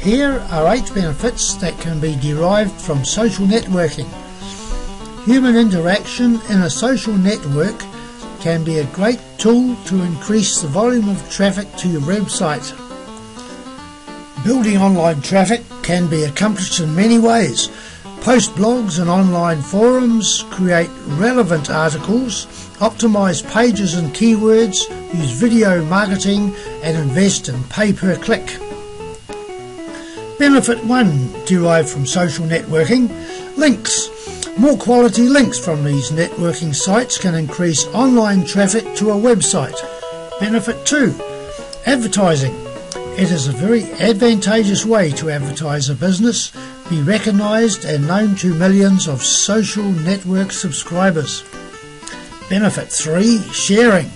Here are eight benefits that can be derived from social networking. Human interaction in a social network can be a great tool to increase the volume of traffic to your website. Building online traffic can be accomplished in many ways. Post blogs and online forums, create relevant articles, optimize pages and keywords, use video marketing, and invest in pay per click. Benefit 1 derived from social networking links. More quality links from these networking sites can increase online traffic to a website. Benefit 2 Advertising. It is a very advantageous way to advertise a business, be recognised and known to millions of social network subscribers. Benefit 3 Sharing.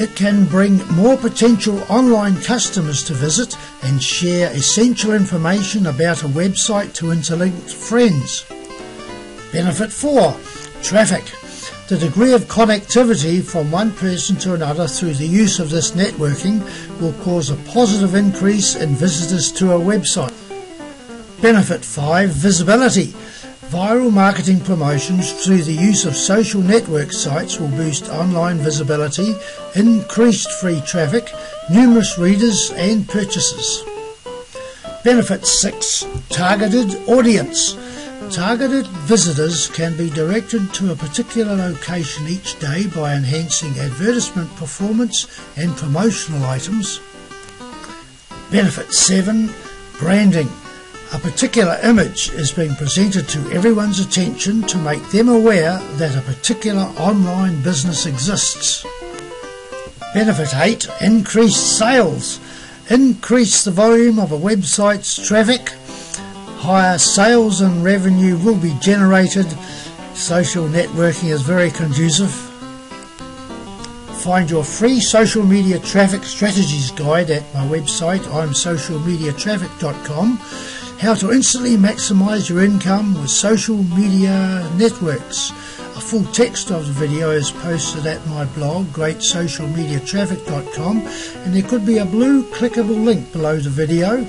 It can bring more potential online customers to visit and share essential information about a website to interlinked friends. Benefit 4 Traffic. The degree of connectivity from one person to another through the use of this networking will cause a positive increase in visitors to a website. Benefit 5 Visibility. Viral marketing promotions through the use of social network sites will boost online visibility, increased free traffic, numerous readers and purchases. Benefit 6 Targeted Audience. Targeted visitors can be directed to a particular location each day by enhancing advertisement performance and promotional items. Benefit 7 Branding. A particular image is being presented to everyone's attention to make them aware that a particular online business exists. Benefit 8 Increased sales. Increase the volume of a website's traffic. Higher sales and revenue will be generated. Social networking is very conducive. Find your free social media traffic strategies guide at my website, imsocialmediatraffic.com how to instantly maximize your income with social media networks. A full text of the video is posted at my blog, greatsocialmediatraffic.com, and there could be a blue clickable link below the video